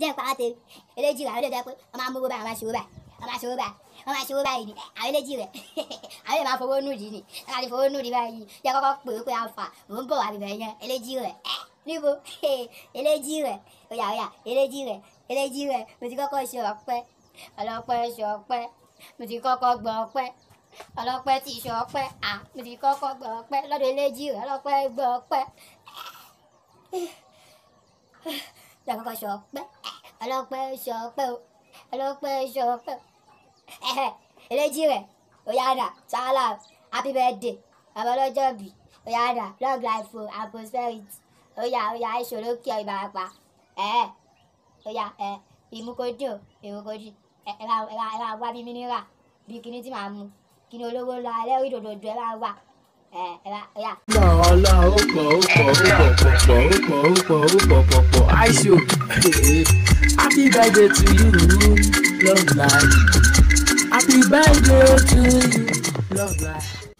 jẹ́ ìpàwọ́ tèmi eléjì rẹ̀ àwọn ilé pé wọ́n máa báyìí wọ́n máa ṣòwò báyìí wọ́n máa ṣòwò ni àwọn eléjì rẹ̀ àwọn èèyàn máa fowó nù dì ní wọ́n máa fowó nù dì báyìí jẹ́ kọ́kọ́ pè pé àǹfà mò ń bọ̀ wá bìbẹ̀ yẹn eléjì rẹ̀ níbo eléjì rẹ̀ oya oya eléjì rẹ̀ eléjì rẹ̀ mo ti kọ́kọ́ ṣe ọ̀pẹ ọlọ́pẹ́ ṣe ọ̀pẹ mo ti kọ́kọ́ gbọ́ ọ̀pẹ ọlọ́pẹ́ ti ṣe ọ̀pẹ à mo ti kọ́kọ́ gbọ́ ọ̀pẹ lọ́dọ̀ eléjì rẹ̀ ọlọ́pẹ́ gbọ́ ọ̀pẹ Ọlọ́pẹ́ ṣọpẹ́ ọlọ́pẹ́ ṣọpẹ́ ọlọ́pẹ́ ṣọpẹ́ ẹ̀hẹ̀ eléjì rẹ̀ oyada sàlá happy birthday babalọ́jọ́ bì oyada long life o and prosperity oya oya ìṣòro kí ọ ìbárapá ẹ̀ẹ́ oya ẹ̀ ìmúkodì o ìmúkodì ẹ̀ ẹ̀ máa wá bí mínírà bí kíní tí màá mú kíní olówó ńlá ẹlẹ́rìí dòdòdò ẹ̀ máa wà ẹ̀ ẹ̀ máa oya. lọ́ọ̀ọ́ lọ́ọ̀ ó pọ̀ ó pọ̀ ó pọ̀ ó pọ̀ ó pọ̀ ó pọ̀ ó pọ̀ ó pọ̀. eyes you. Happy birthday to you, love life. Happy birthday to you, love life.